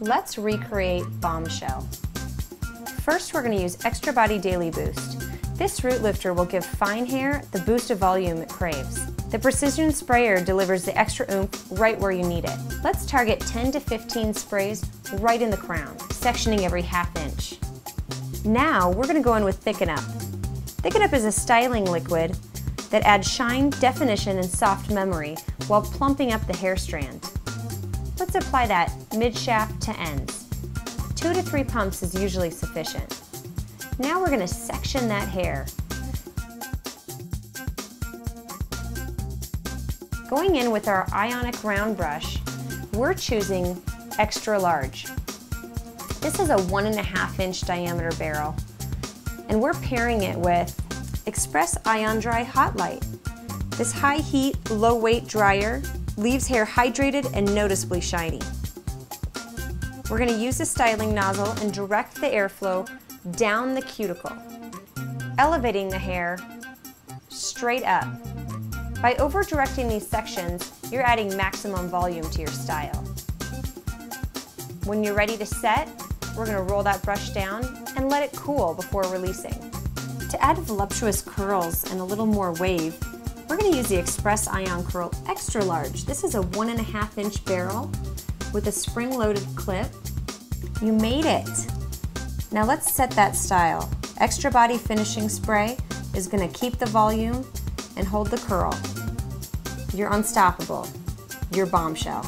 Let's recreate Bombshell. First, we're going to use Extra Body Daily Boost. This root lifter will give fine hair the boost of volume it craves. The Precision Sprayer delivers the extra oomph right where you need it. Let's target 10 to 15 sprays right in the crown, sectioning every half inch. Now, we're going to go in with Thicken Up. Thicken Up is a styling liquid that add shine, definition, and soft memory while plumping up the hair strand. Let's apply that mid-shaft to ends. Two to three pumps is usually sufficient. Now we're going to section that hair. Going in with our ionic round brush, we're choosing extra large. This is a one and a half inch diameter barrel, and we're pairing it with Express Ion Dry Hot Light. This high heat, low weight dryer leaves hair hydrated and noticeably shiny. We're going to use the styling nozzle and direct the airflow down the cuticle, elevating the hair straight up. By over-directing these sections, you're adding maximum volume to your style. When you're ready to set, we're going to roll that brush down and let it cool before releasing. To add voluptuous curls and a little more wave, we're going to use the Express Ion Curl Extra Large. This is a one and a half inch barrel with a spring-loaded clip. You made it! Now let's set that style. Extra Body Finishing Spray is going to keep the volume and hold the curl. You're unstoppable. You're bombshell.